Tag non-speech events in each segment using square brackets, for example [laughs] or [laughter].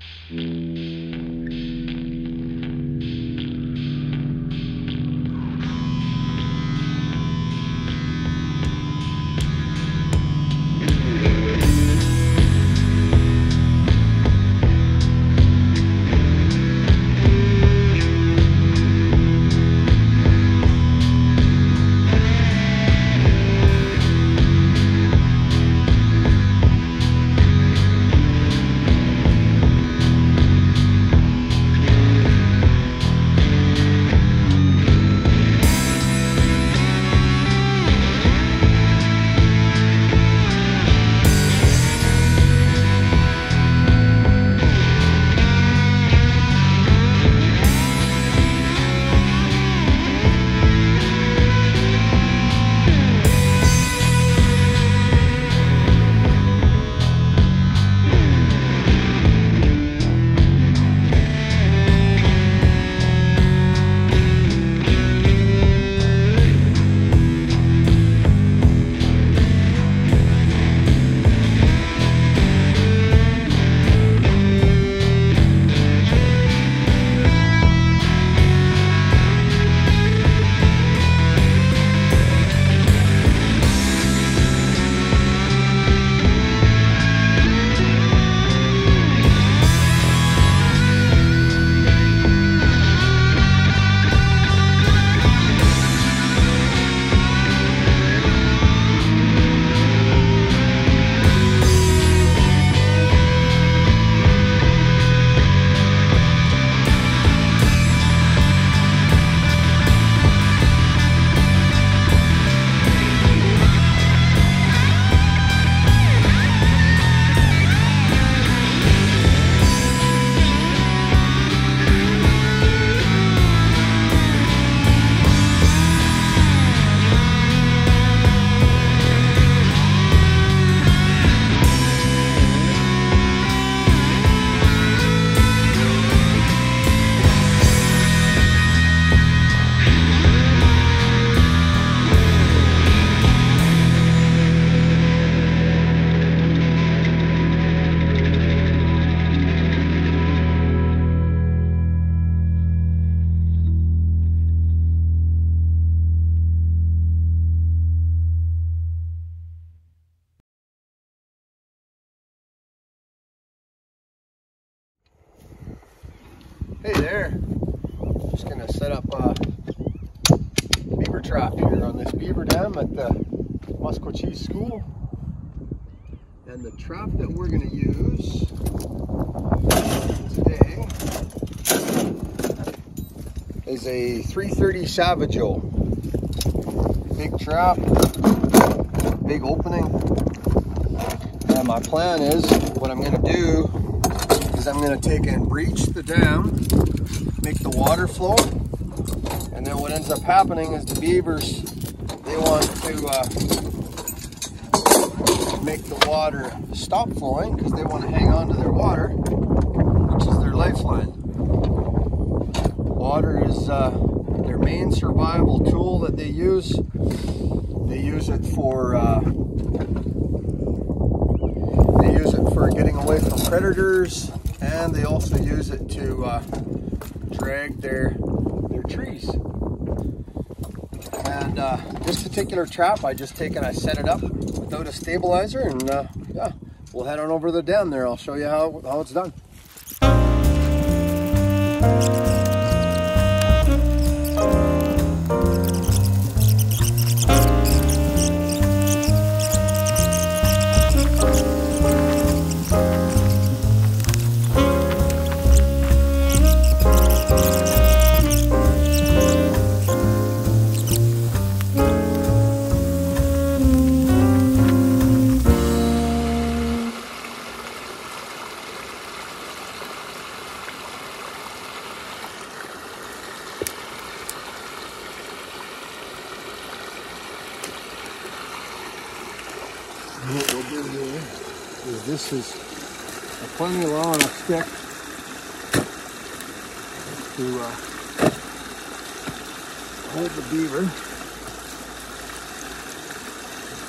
Hey And the trap that we're gonna use today is a 330 Sauvageau. Big trap, big opening. And my plan is, what I'm gonna do is I'm going to take and breach the dam, make the water flow, and then what ends up happening is the beavers, they want to uh, make the water stop flowing because they want to hang on to their water, which is their lifeline. Water is uh, their main survival tool that they use. They use it for uh, they use it for getting away from predators and they also use it to uh, drag their their trees. And uh, this particular trap, I just take and I set it up without a stabilizer, and uh, yeah, we'll head on over the dam there. I'll show you how how it's done.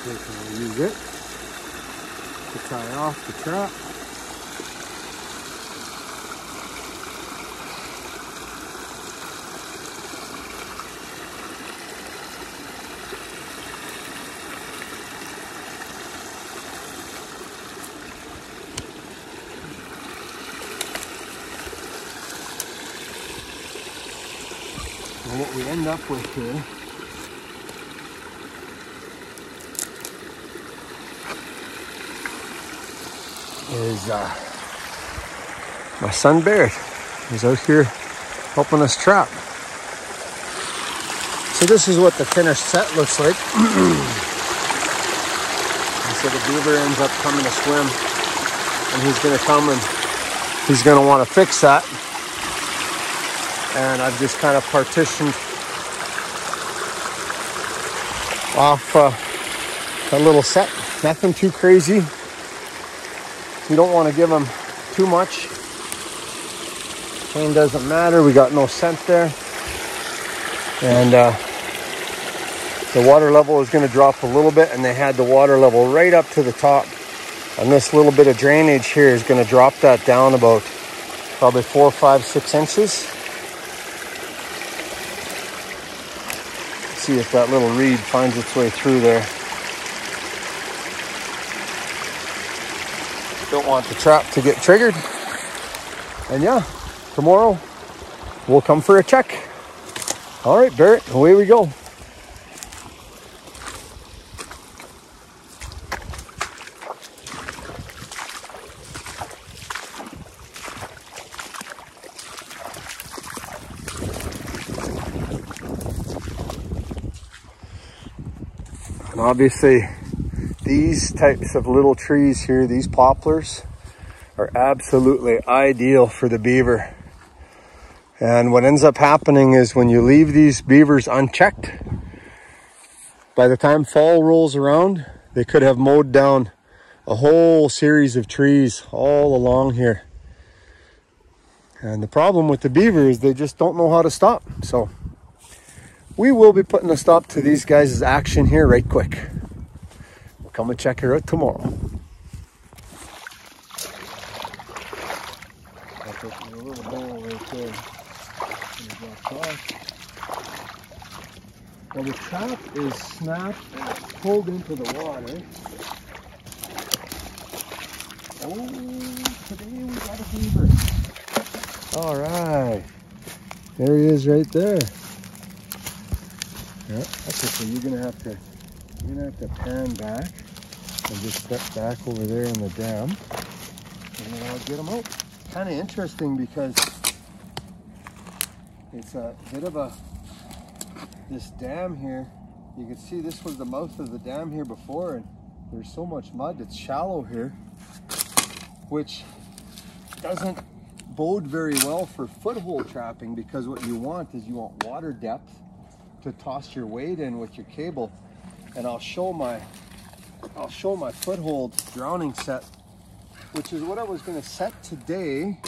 Use it to tie off the trap. And what we end up with here is uh, my son Barrett. He's out here helping us trap. So this is what the finished set looks like. [clears throat] so the beaver ends up coming to swim and he's gonna come and he's gonna wanna fix that. And I've just kind of partitioned off uh, a little set. Nothing too crazy. You don't want to give them too much. Pain doesn't matter. We got no scent there. And uh, the water level is going to drop a little bit and they had the water level right up to the top. And this little bit of drainage here is going to drop that down about probably four, five, six inches. See if that little reed finds its way through there. Don't want the trap to get triggered. And yeah, tomorrow we'll come for a check. All right, Barrett, away we go. Obviously these types of little trees here, these poplars, are absolutely ideal for the beaver. And what ends up happening is when you leave these beavers unchecked, by the time fall rolls around, they could have mowed down a whole series of trees all along here. And the problem with the beaver is they just don't know how to stop. So we will be putting a stop to these guys' action here right quick. Come and check her out tomorrow. a little bowl right there. Well, the trap is snapped and pulled into the water. Oh, today we got a beaver. All right. There he is right there. Yeah, that's okay. You're gonna have to you're gonna have to pan back and just step back over there in the dam and then I'll get them out. Kind of interesting because it's a bit of a, this dam here, you can see this was the mouth of the dam here before and there's so much mud, it's shallow here, which doesn't bode very well for foothold trapping because what you want is you want water depth to toss your weight in with your cable. And I'll show my I'll show my foothold drowning set, which is what I was gonna set today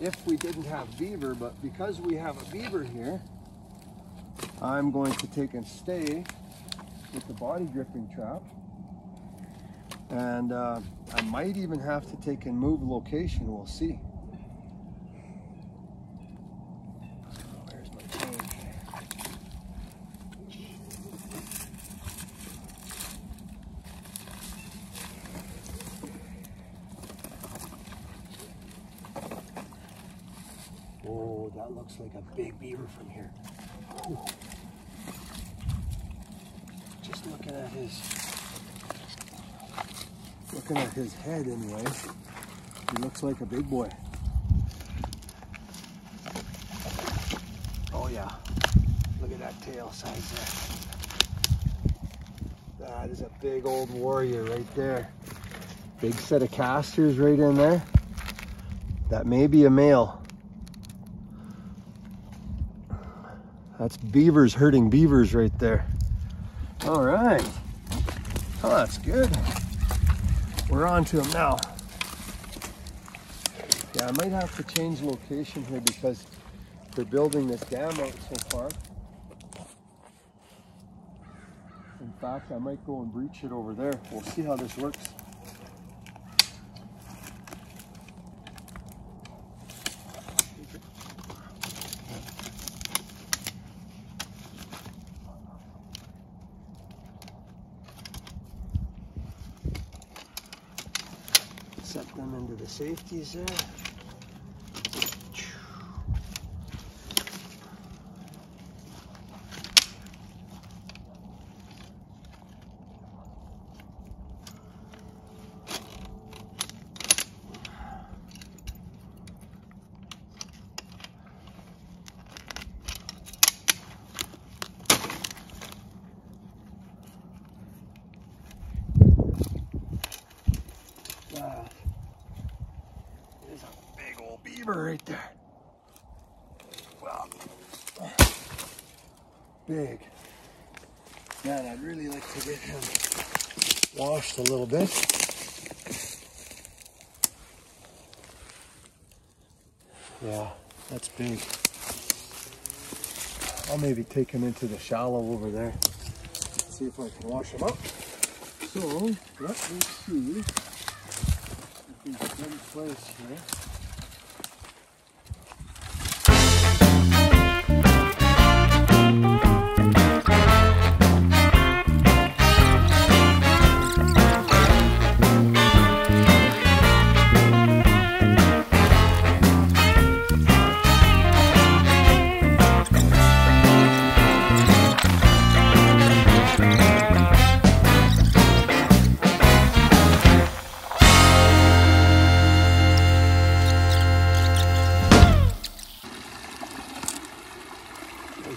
if we didn't have beaver, but because we have a beaver here, I'm going to take and stay with the body gripping trap. And uh, I might even have to take and move location, we'll see. That looks like a big beaver from here. Whew. Just looking at his, looking at his head anyway, he looks like a big boy. Oh yeah, look at that tail size there. That is a big old warrior right there. Big set of castors right in there. That may be a male. That's beavers herding beavers right there. All right. Oh, that's good. We're on to them now. Yeah, I might have to change location here because they're building this dam out so far. In fact, I might go and breach it over there. We'll see how this works. Safeties there. Big. Man, I'd really like to get him washed a little bit. Yeah, that's big. I'll maybe take him into the shallow over there. See if I can wash him up. So, let me see he's in place here.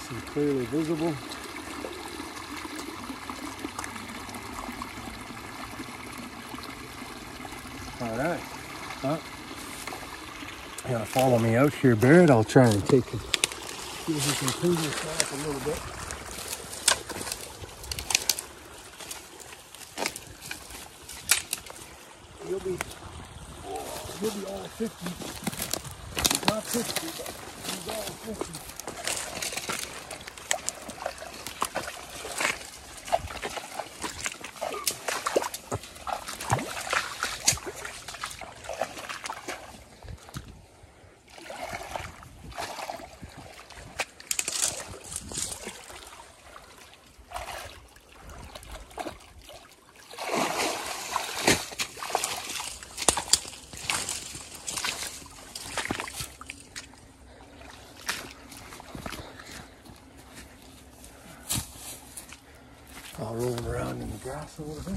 Nice and clearly visible. All right. Huh? You gotta follow me out here, Barrett. I'll try and take it. See if we can clean this back a little bit. You'll be, you'll be all 50. He's not 60, but he's all 50. I'll roll him around in the grass a little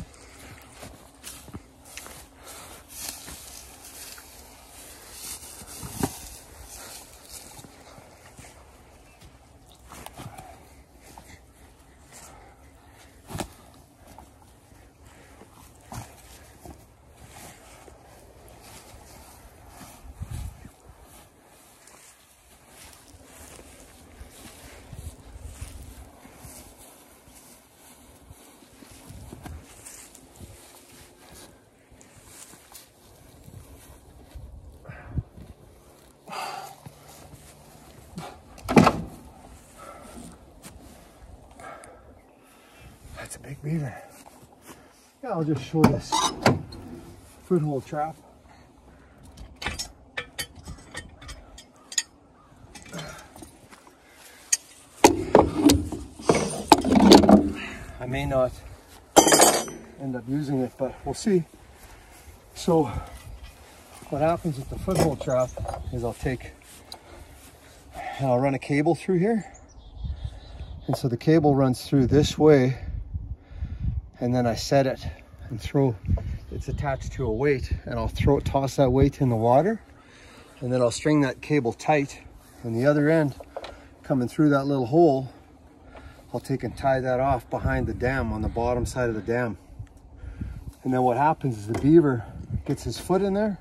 beaver. Yeah, I'll just show this foothold trap. I may not end up using it, but we'll see. So what happens with the foothold trap is I'll take I'll run a cable through here. And so the cable runs through this way and then I set it and throw, it's attached to a weight and I'll throw, it, toss that weight in the water and then I'll string that cable tight and the other end coming through that little hole, I'll take and tie that off behind the dam on the bottom side of the dam. And then what happens is the beaver gets his foot in there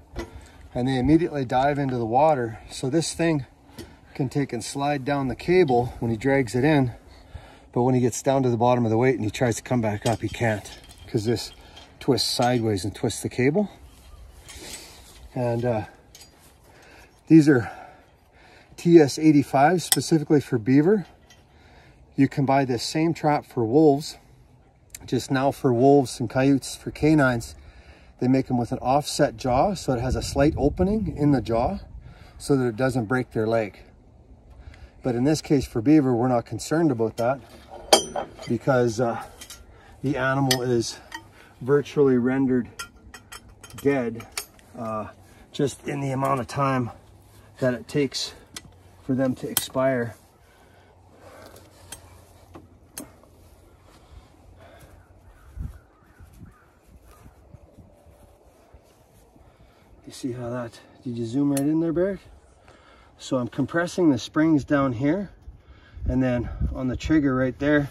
and they immediately dive into the water. So this thing can take and slide down the cable when he drags it in but when he gets down to the bottom of the weight and he tries to come back up, he can't because this twists sideways and twists the cable. And uh, these are TS85 specifically for beaver. You can buy this same trap for wolves, just now for wolves and coyotes, for canines. They make them with an offset jaw, so it has a slight opening in the jaw so that it doesn't break their leg. But in this case for beaver, we're not concerned about that because uh, the animal is virtually rendered dead uh, just in the amount of time that it takes for them to expire. You see how that, did you zoom right in there, Barrett? So I'm compressing the springs down here and then on the trigger right there,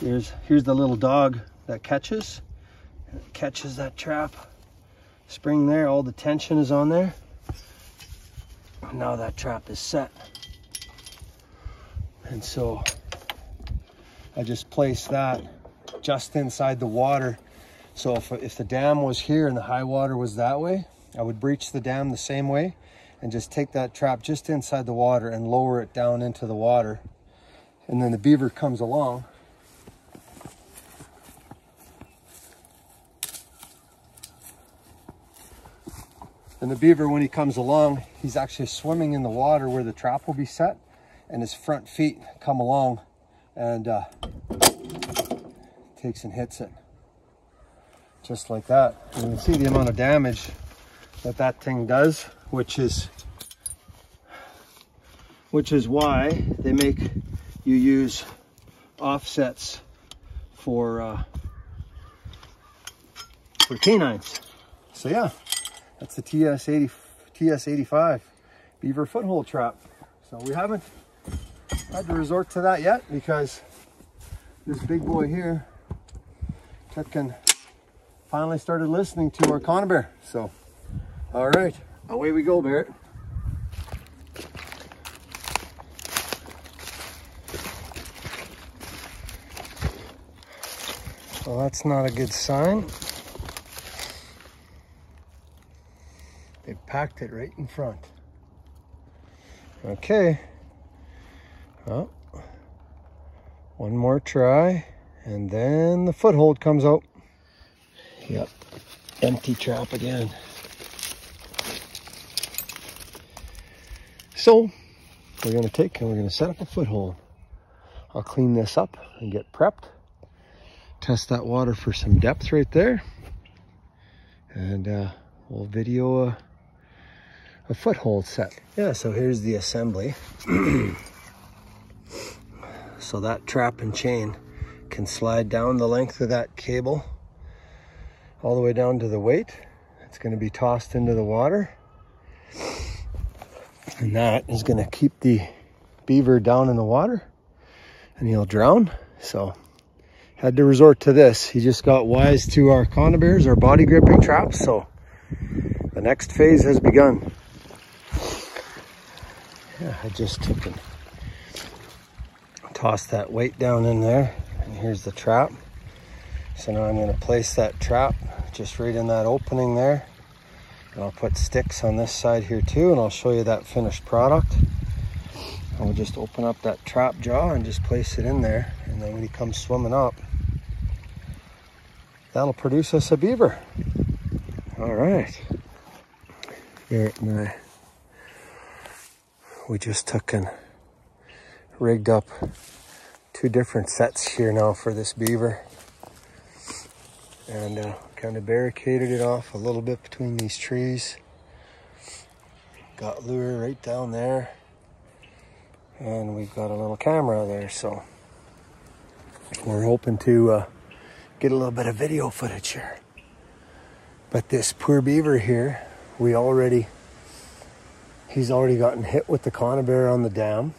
here's, here's the little dog that catches. Catches that trap spring there, all the tension is on there. now that trap is set. And so I just place that just inside the water. So if, if the dam was here and the high water was that way, I would breach the dam the same way and just take that trap just inside the water and lower it down into the water. And then the beaver comes along. And the beaver, when he comes along, he's actually swimming in the water where the trap will be set and his front feet come along and uh, takes and hits it. Just like that. And you can see the amount of damage that that thing does, which is which is why they make you use offsets for uh, for canines. So yeah, that's the TS80 TS85 beaver foothold trap. So we haven't had to resort to that yet because this big boy here can finally started listening to our conibear. So, all right, away we go, Barrett. Well, that's not a good sign. They packed it right in front. Okay. Well, one more try, and then the foothold comes out. Yep, empty trap again. So, we're gonna take and we're gonna set up a foothold. I'll clean this up and get prepped. Test that water for some depth right there. And uh, we'll video a, a foothold set. Yeah, so here's the assembly. [clears throat] So that trap and chain can slide down the length of that cable all the way down to the weight. It's to be tossed into the water. And that is going to keep the beaver down in the water and he'll drown. So had to resort to this. He just got wise to our conibears, our body gripping traps. So the next phase has begun. Yeah, I just took and tossed that weight down in there and here's the trap so now I'm going to place that trap just right in that opening there and I'll put sticks on this side here too and I'll show you that finished product. I'll just open up that trap jaw and just place it in there and then when he comes swimming up that'll produce us a beaver. All right. And I we just took and rigged up two different sets here now for this beaver. And uh, kind of barricaded it off a little bit between these trees. Got lure right down there. And we've got a little camera there so we're hoping to uh, get a little bit of video footage here. But this poor beaver here we already he's already gotten hit with the conibear on the dam.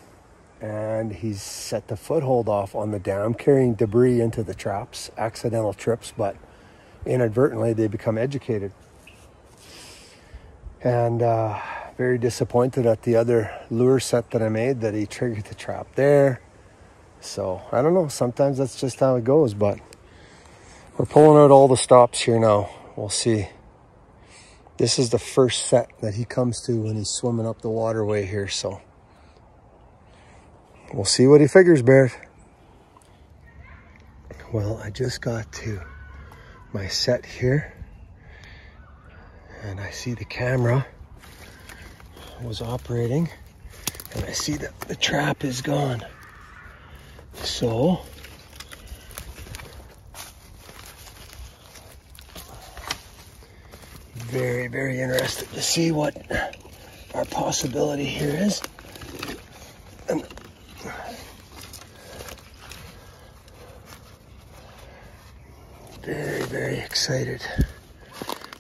And he's set the foothold off on the dam, carrying debris into the traps, accidental trips, but inadvertently they become educated. And uh, very disappointed at the other lure set that I made that he triggered the trap there. So I don't know, sometimes that's just how it goes, but we're pulling out all the stops here now. We'll see. This is the first set that he comes to when he's swimming up the waterway here, so We'll see what he figures, Barrett. Well, I just got to my set here and I see the camera was operating and I see that the trap is gone. So, very, very interested to see what our possibility here is. And Very, excited.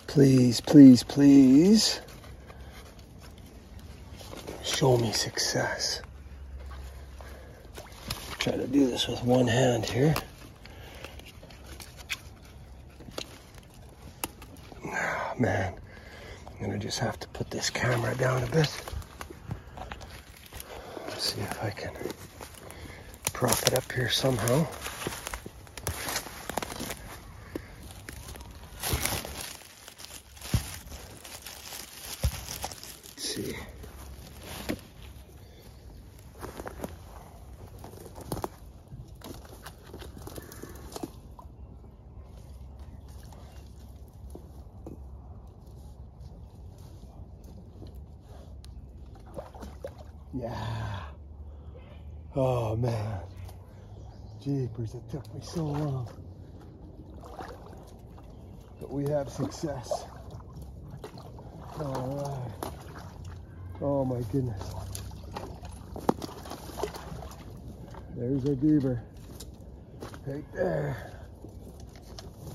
Please, please, please show me success. Try to do this with one hand here. Oh, man, I'm gonna just have to put this camera down a bit. see if I can prop it up here somehow. Let's see. Yeah. Oh man. Jeepers, it took me so long. But we have success. All right. Oh my goodness. There's our beaver. Right there.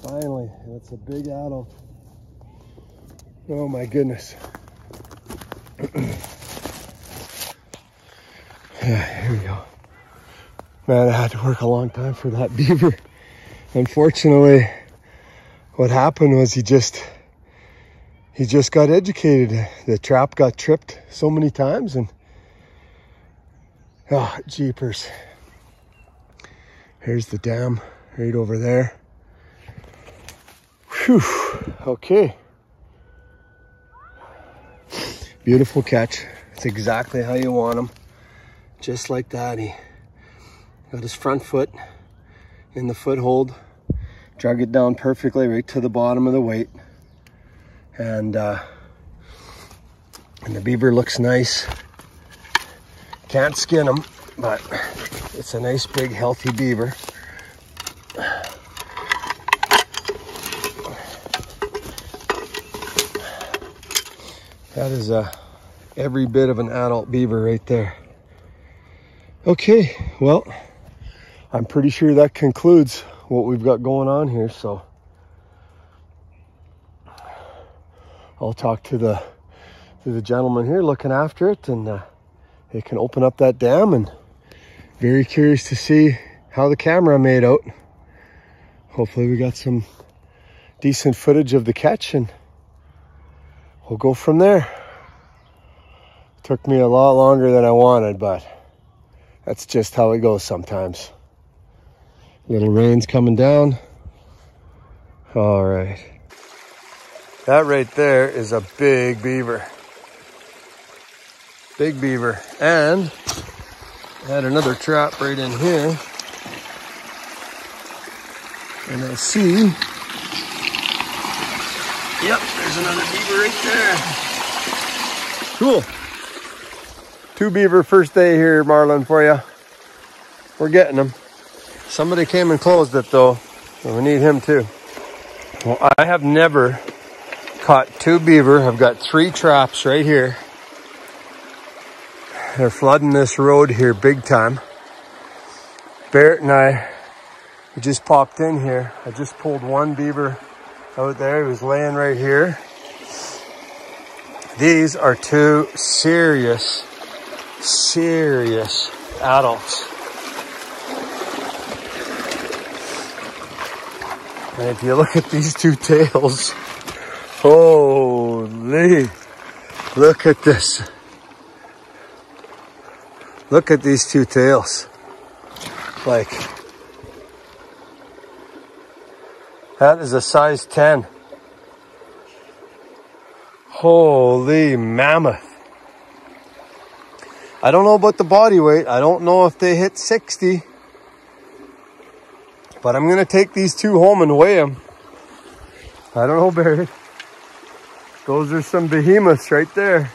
Finally, that's a big adult. Oh my goodness. Yeah, [clears throat] here we go. Man, I had to work a long time for that [laughs] beaver. Unfortunately, what happened was he just he just got educated. The trap got tripped so many times and oh jeepers. Here's the dam right over there. Whew. Okay. Beautiful catch. It's exactly how you want them just like that. He got his front foot in the foothold, drug it down perfectly right to the bottom of the weight. And, uh, and the beaver looks nice. Can't skin him, but it's a nice big healthy beaver. That is a, uh, every bit of an adult beaver right there. Okay, well, I'm pretty sure that concludes what we've got going on here. So I'll talk to the to the gentleman here looking after it, and uh, can open up that dam. And very curious to see how the camera made out. Hopefully, we got some decent footage of the catch, and we'll go from there. Took me a lot longer than I wanted, but that's just how it goes sometimes. Little rain's coming down. All right. That right there is a big beaver. Big beaver. And I had another trap right in here. And I see, yep, there's another beaver right there. Cool. Two beaver first day here, Marlin, for you. We're getting them. Somebody came and closed it though, so we need him too. Well, I have never caught two beaver. I've got three traps right here. They're flooding this road here big time. Barrett and I we just popped in here. I just pulled one beaver out there. He was laying right here. These are two serious serious adults. And if you look at these two tails, holy, look at this. Look at these two tails. Like, that is a size 10. Holy mammoth. I don't know about the body weight. I don't know if they hit 60. But I'm going to take these two home and weigh them. I don't know, Barry. Those are some behemoths right there.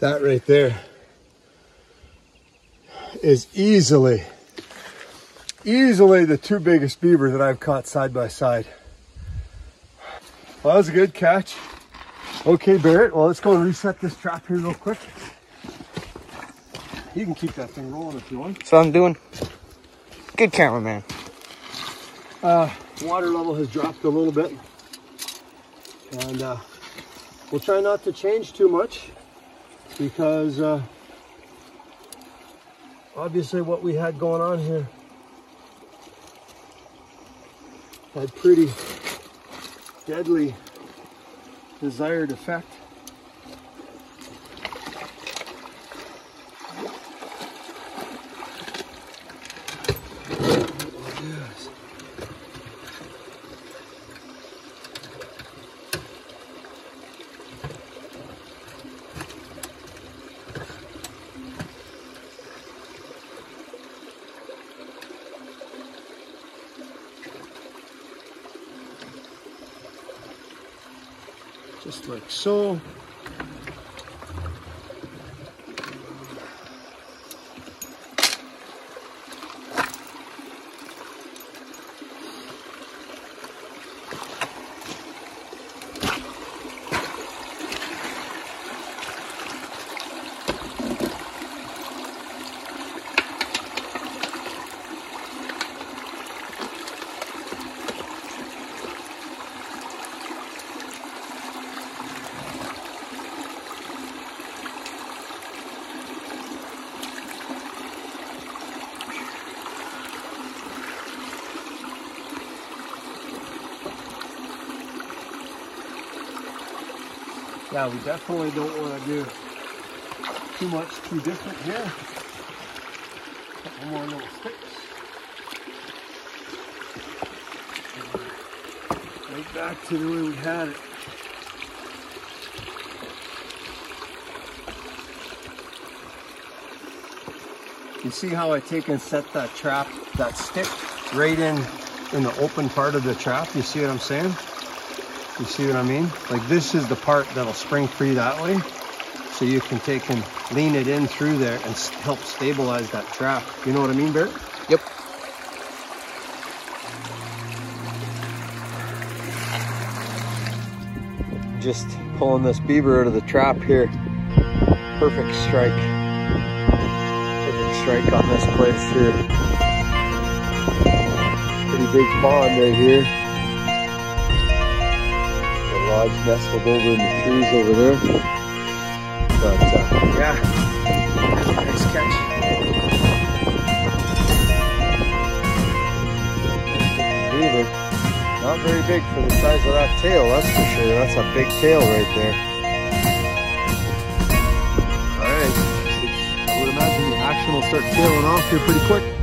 That right there is easily, easily the two biggest beaver that I've caught side by side. Well, that was a good catch. Okay, Barrett, well, let's go and reset this trap here real quick. You can keep that thing rolling if you want. That's what I'm doing. Good cameraman. Uh, water level has dropped a little bit. And uh, we'll try not to change too much because uh, obviously what we had going on here had pretty deadly desired effect. Just like so. Yeah, we definitely don't want to do too much too different here. Couple more little sticks. Right back to the way we had it. You see how I take and set that trap, that stick right in in the open part of the trap? You see what I'm saying? You see what I mean? Like this is the part that'll spring free that way. So you can take and lean it in through there and help stabilize that trap. You know what I mean, Bert? Yep. Just pulling this beaver out of the trap here. Perfect strike. Perfect strike on this place here. Pretty big pond right here. Lodge nestled over in the trees over there. But uh, yeah, nice catch. Beaver. Not very big for the size of that tail, that's for sure. That's a big tail right there. Alright, I would imagine the action will start tailing off here pretty quick.